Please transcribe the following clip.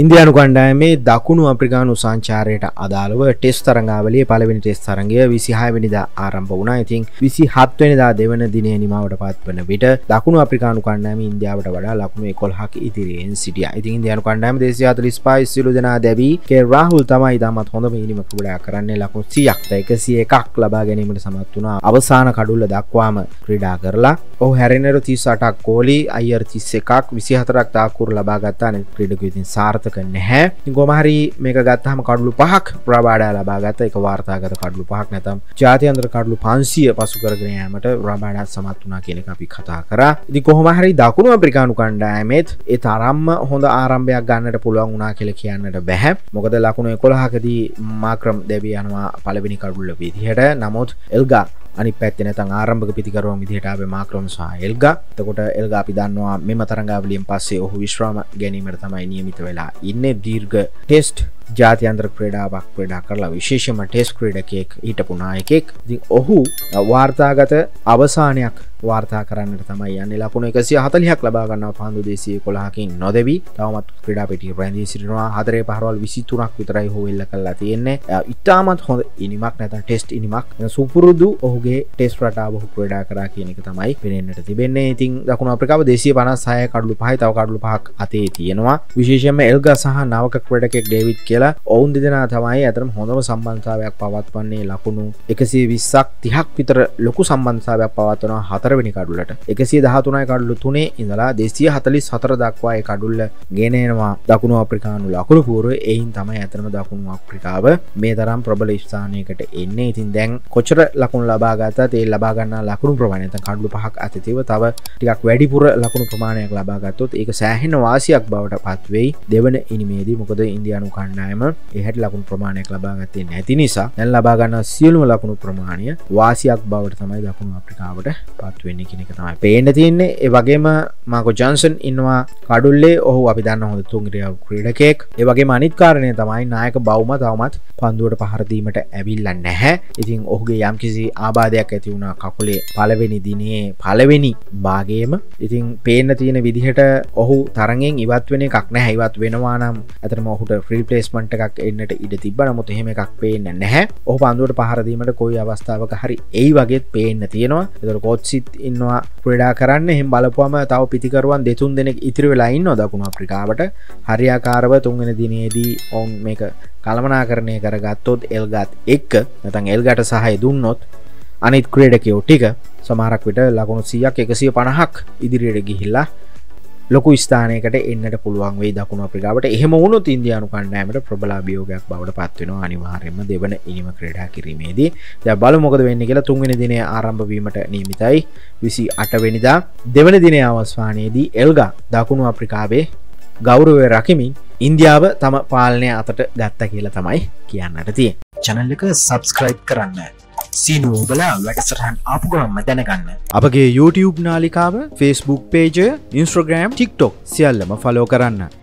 ඉන්දයානු කණ්ඩායමේ දකුණු අප්‍රිකානු සංචාරයට අදාළව ටෙස් තරංගාවලේ පලවෙනි ටෙස් තරගේ විසිහයවැනිදා ආරම්භ වුණා. ඉතින් විසි හත්වනිදා දෙවන දිනය නිමාවට පත් වන විට දකුණු අප්‍රිකානු කණ්ඩෑම ඉන්දියාවට වඩා ලකුණු කොල්හක් ඉදිරියෙන් සිටිය. ඉතින් ඉන්දයානු කණ්ඩෑම දේශයාත ලිස්පයි සිලු දෙනා දැවී. රාහුල් තමයි ඉතාමත් හොඳ මීනිමක වඩා කරන්නේ. ලකුණු සියක්ත එකසිය එකක් ලබා ගැනීමට සමත් වුණා. අවසාන කඩුල්ල දක්වාම ක්‍රඩා කරලා ඔහ හැරෙනර තිස්සටක් කෝලි අයර් තිස්ස එකක් විසිහතරක් තාකුර ලබාගත්තා ක්‍රඩක ඉතින් සාර්ථක නැහැ. ගොමහරි මේක ගත්තහම කඩලු පහක් ප්‍රබාඩා ලබාගත එක වාර්තාගත කඩලු පහක් නැතම් ජාතියන්ත්‍ර කඩලු පන්සිය පසු කරගෙනයාමට රබාඩත් සමත් වනා කියනෙ අපි කතා කර. ඉදි කොහොමහරි දකුණු අප්‍රිකානු කණ්ඩායමෙත් ඒ තරම්ම හොඳ ආරම්භයක් ගන්නට පුළුවන් වනා කියල කියන්නට බැහැ මොකද ලකුණු කොළහකදී මාක්‍රම් දැබී යනවා පලවෙනි කඩුල්ල විදිහට. නමුත් එල්ගා අනි පැත්තින තන් ආරම්භක පිතිකරුවන් විදිහටාව මාක්‍රම් සහ එල්ගා. තකොට එල්ගා අපි දන්නවා මෙම තරංගාවලියෙන් පස්සේ ඔහු විශ්‍රාම ගැනීමට තමයි නියමිත වෙලා ඉන්න. දීර්ඝ ටෙස්ට් ජාතියන්ත්‍ර ක්‍රඩාවක් ක්‍රඩා කරලා විශේෂම ටෙස් ක්‍රඩකෙක් ඊටපු නායකෙක් ඔහු වාර්තාගත අවසානයක් වාර්තා කරන්නට තමයි යන්න. ලකුණ එකසි හතලියක් ලබාගන්න පන්දු දේශය කොලාකින් නොදැවී. තවමත් ක්‍රඩා පෙටි රැඳී සිටිනවා. හදරේ පහරවල් විසිතුරක් විතරයි හෝවෙල්ල කල්ලා තියෙන්නේ. ඉතාමත් හොඳ ඉනිමක් නැත ටෙස්ට් ඉනිමක්. සුපුරුදු ඔහුගේ ටෙස් රටා බහු ක්‍රඩා කර කියනක තමයි පෙනෙන්න්නට තිබෙන්නේ. ඉතින් දකුණ අප්‍රිකාව දේශය පනස් සය කඩලු පහයි තව කඩලු පහක් අතේ තියෙනවා. විශේෂම එල්ග සහ නවක ක්‍රඩකෙක් ඩේවිඩ් කියලා. ඔවුන් දෙදෙනා තමයි ඇතරම් හොඳම සම්බන්ධාවයක් පවත්වන්නේ ලකුණු එකසේ විස්සක් තිහක් විතර ලොකු සම්බන්ධාවයක් පවත්වනවා හතරවෙනි කඩුලට. එකසේ දහතුනයි කඩලු තුනේ ඉඳලා දෙසිය හතලිස් හතර දක්වාය කඩුල්ල ගෙනනවා දකුණු අප්‍රිකානු ලකුණු පූරුව එයින් තමයි ඇතරම දකුණු අප්‍රිකාව මේ තරම් ප්‍රබල ස්ථානයකට එන්නේ. ඉතින් දැන් කොචර ලකුණු ලබාගත තේ ලබාගන්න ලකුණු ප්‍රමාණත කඩලු පහක් අතතිව තව ටිකක් වැඩිපුර ලකුණු ප්‍රමාණයක් ලබාගත්තොත් ඒක සෑහෙන වාසියක් බවට පත්වෙයි දෙවන ඉනිමේදී මොකද ඉන්දයානු කණ්ඩායම එහට ලකුණු ප්‍රමාණයක් ලබාගත්තේ නැති නිසා දැන් ලබාගන්න සියලුම ලකුණු ප්‍රමාණය වාසියක් බවට තමයි දකුණු අප්‍රිකාවට පත්වෙන්නේ කෙනෙක තමයි පේන්න තියන්නේ. ඒ වගේම මාකෝ ජන්සන් ඉන්නවා කඩුල්ලේ. ඔහු අපි දන්න හොඳ තුන්ගරියාව ක්‍රීඩකෙක් ඒවගේ මනිත්කාරණය තමයි නායක බෞම තවමත් පන්දුවට පහරදීමට ඇවිල්ල නැහැ. ඉතින් ඔහුගේ යම් කිසි ආබාධයක් ඇති වුණ කකුලේ පලවෙනි දිනේ පලවෙනි භාගේම ඉතින් පේන්න තියෙන විදිහට ඔහු තරගෙන් ඉවත් වෙන එකක් නැ හිවත් වෙනවා නම් ඇතම ඔහුට ෆ්‍රීපලේස්මට එකක් එන්නට ඉඩ තිබ නමුත් එහෙම එකක් පේන්න නැහැ. ඔහ පන්දුවට පහරදීමට කොයි අවස්ථාවක හරි ඒ වගේත් පේන්න තියෙනවා. එතර කෝත්සිත් ඉන්නවා ප්‍රඩා කරන්න. එහෙම බලපුම තව පිතිකරුවන් දෙතුන් දෙනෙක් ඉතිරි වෙලා ඉන්න දකුණු අප්‍රිකාවට. හරියාකාරව තුන්ගෙන දිනේදී ඔවුන් මේක කළමනා කරණය කරගත්තොත් එල්ගත් එක්ක නැතන් එල්ගට සහය දුන්නොත් අනිත් ක්‍රේඩකයෝ ටික සමාරක් විට ලකුණු සියක් එකසිය පණහක් ඉදිරියට ගිහිල්ලා ලොකු ස්ථානයකට එන්නට පුළුවන් වේ දකුණු අප්‍රිකාවට. එහෙම වුණු ඉන්දයානු කණ්ඩෑමට ප්‍රබලා බියෝගයක් බවට පත්වෙනවා. අනිවාර්යම දෙවන ඉනිම ක්‍රඩා කිරීමේදී. ද බල මොකද වෙන්න කියලා තුන්වෙන දිනය ආරම්භවීමට නීමිතයි විසි අටවෙනිදා දෙවන දිනය අවස්වානයේදී එල්ගා දකුණු අප්‍රිකාවේ ගෞරවය රකිමින් ඉන්දියාව තම පාලනය අතට ගත්ත කියලා තමයි කියන්නට තිය චැනල් එක සබස්ක්‍රයිබ් කරන්න. සීනුව බලා වැඩසටහන් අපගොම්ම දැනගන්න. අපගේ YouTube නාලිකාව Facebook පේජය ඉන්ස්ට්‍රග්‍රම් ටික්ටොක් සියල්ලම ෆලෝ කරන්න.